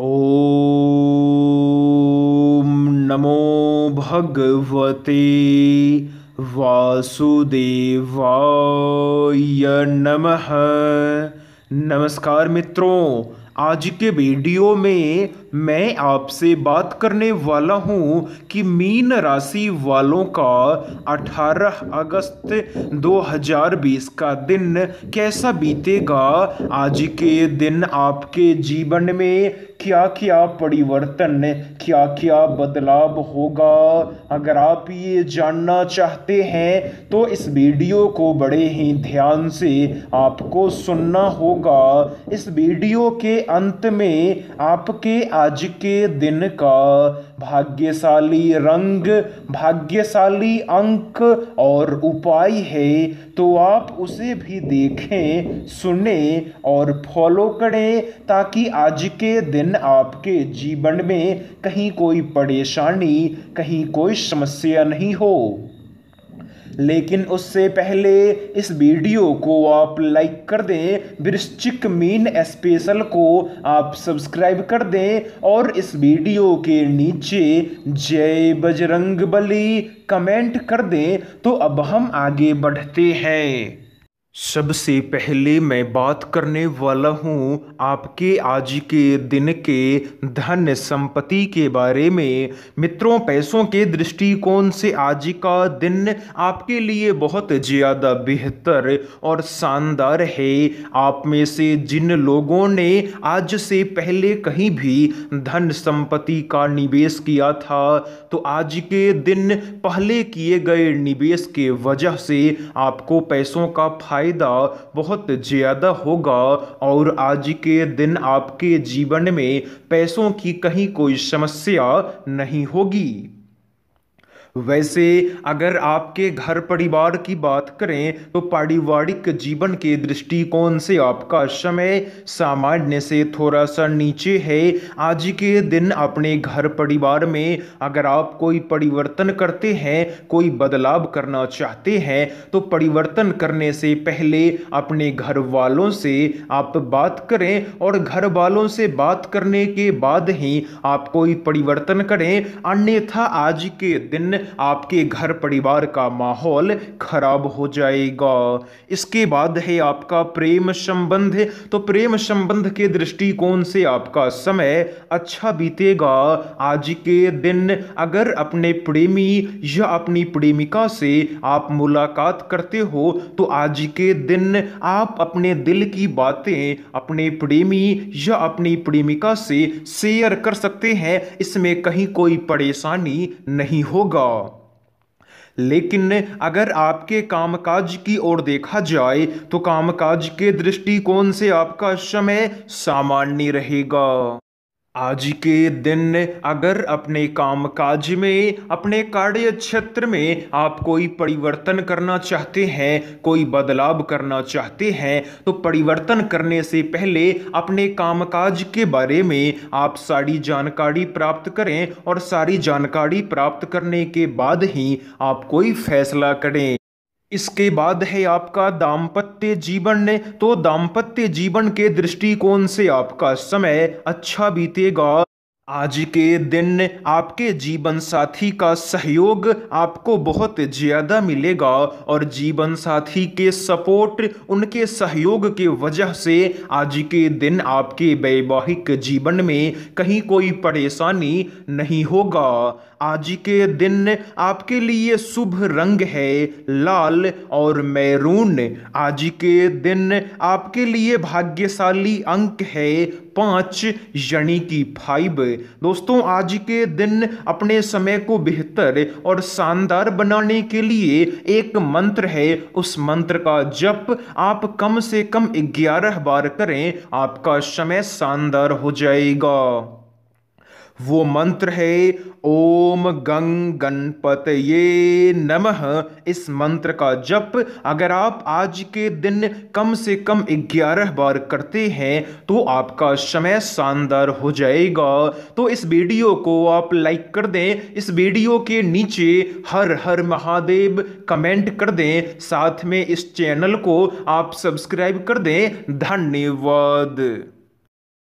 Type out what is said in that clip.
ॐ नमो भगवते वासुदेवाय नमः। नमस्कार मित्रों आज के वीडियो में मैं आपसे बात करने वाला हूँ कि मीन राशि वालों का 18 अगस्त 2020 का दिन कैसा बीतेगा? आज के दिन आपके जीवन में क्या क्या परिवर्तन क्या क्या बदलाव होगा? अगर आप ये जानना चाहते हैं तो इस वीडियो को बड़े ही ध्यान से आपको सुनना होगा। इस वीडियो के अंत में आपके आज के दिन का भाग्यशाली रंग, भाग्यशाली अंक और उपाय है तो आप उसे भी देखें, सुने और फॉलो करें, ताकि आज के दिन आपके जीवन में कहीं कोई परेशानी, कहीं कोई समस्या नहीं हो। लेकिन उससे पहले इस वीडियो को आप लाइक कर दें, वृश्चिक मीन स्पेशल को आप सब्सक्राइब कर दें और इस वीडियो के नीचे जय बजरंग बली कमेंट कर दें। तो अब हम आगे बढ़ते हैं। सबसे पहले मैं बात करने वाला हूँ आपके आज के दिन के धन संपत्ति के बारे में। मित्रों, पैसों के दृष्टिकोण से आज का दिन आपके लिए बहुत ज़्यादा बेहतर और शानदार है। आप में से जिन लोगों ने आज से पहले कहीं भी धन संपत्ति का निवेश किया था तो आज के दिन पहले किए गए निवेश के वजह से आपको पैसों का फ़ायदा फ़ायदा बहुत ज़्यादा होगा और आज के दिन आपके जीवन में पैसों की कहीं कोई समस्या नहीं होगी। वैसे अगर आपके घर परिवार की बात करें तो पारिवारिक जीवन के दृष्टिकोण से आपका समय सामान्य से थोड़ा सा नीचे है। आज के दिन अपने घर परिवार में अगर आप कोई परिवर्तन करते हैं, कोई बदलाव करना चाहते हैं तो परिवर्तन करने से पहले अपने घर वालों से आप बात करें और घर वालों से बात करने के बाद ही आप कोई परिवर्तन करें। अन्यथा आज के दिन आपके घर परिवार का माहौल खराब हो जाएगा। इसके बाद है आपका प्रेम संबंध। तो प्रेम संबंध के दृष्टिकोण से आपका समय अच्छा बीतेगा। आज के दिन अगर अपने प्रेमी या अपनी प्रेमिका से आप मुलाकात करते हो तो आज के दिन आप अपने दिल की बातें अपने प्रेमी या अपनी प्रेमिका से शेयर कर सकते हैं। इसमें कहीं कोई परेशानी नहीं होगा। लेकिन अगर आपके कामकाज की ओर देखा जाए तो कामकाज के दृष्टिकोण से आपका समय सामान्य रहेगा। आज के दिन अगर अपने कामकाज में, अपने कार्य क्षेत्र में आप कोई परिवर्तन करना चाहते हैं, कोई बदलाव करना चाहते हैं तो परिवर्तन करने से पहले अपने कामकाज के बारे में आप सारी जानकारी प्राप्त करें और सारी जानकारी प्राप्त करने के बाद ही आप कोई फैसला करें। इसके बाद है आपका दाम्पत्य जीवन। ने तो दाम्पत्य जीवन के दृष्टिकोण से आपका समय अच्छा बीतेगा। आज के दिन आपके जीवन साथी का सहयोग आपको बहुत ज़्यादा मिलेगा और जीवन साथी के सपोर्ट, उनके सहयोग के वजह से आज के दिन आपके वैवाहिक जीवन में कहीं कोई परेशानी नहीं होगा। आज के दिन आपके लिए शुभ रंग है, लाल और मैरून। आज के दिन आपके लिए भाग्यशाली अंक है, पाँच, यानी कि फाइव। दोस्तों, आज के दिन अपने समय को बेहतर और शानदार बनाने के लिए एक मंत्र है। उस मंत्र का जप आप कम से कम ग्यारह बार करें, आपका समय शानदार हो जाएगा। वो मंत्र है, ओम गंग गणपत ये नमः। इस मंत्र का जप अगर आप आज के दिन कम से कम ग्यारह बार करते हैं तो आपका समय शानदार हो जाएगा। तो इस वीडियो को आप लाइक कर दें, इस वीडियो के नीचे हर हर महादेव कमेंट कर दें, साथ में इस चैनल को आप सब्सक्राइब कर दें। धन्यवाद।